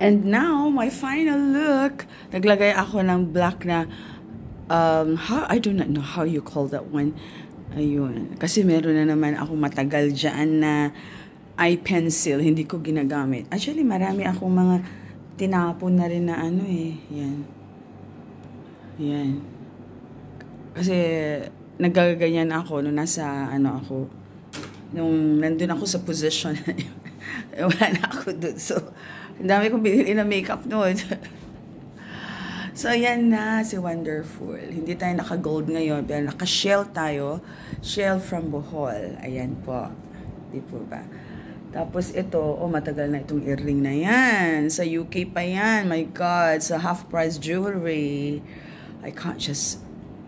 And now, my final look. Naglagay ako ng black na, um, how, I do not know how you call that one. Ayun. Kasi meron na naman ako matagal dyan na eye pencil. Hindi ko ginagamit. Actually, marami akong mga tinapon na rin na ano eh. Yan. Yan. Kasi, nagaganyan ako nung nasa, ano ako, nung nandun ako sa position, wala na ako dun. So, ang dami kong binili na makeup noon. so, yan na si Wonderful. Hindi tayo naka-gold ngayon, pero naka-shell tayo. Shell from Bohol. Ayan po. Di po ba? Tapos ito, oh matagal na itong earring na yan. Sa UK pa yan. My God, sa half-price jewelry. I can't just,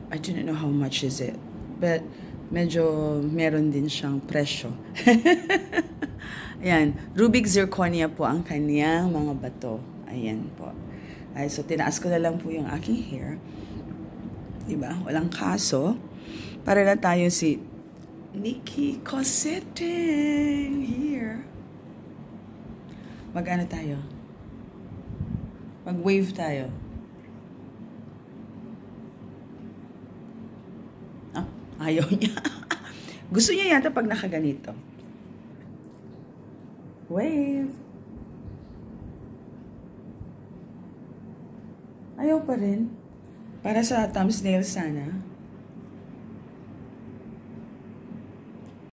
I don't know how much is it. But, medyo meron din siyang presyo. Ayan, Rubik Zirconia po ang kaniyang mga bato. Ayan po. Ay, so, tinaas ko na lang po yung aking hair. Diba? Walang kaso. Para na tayo si Nikki Cosette here. Mag-ano tayo? Mag-wave tayo. Ah, ayaw niya. Gusto niya yata pag nakaganito. Wave. Ayaw pa rin. Para sa thumbnail sana.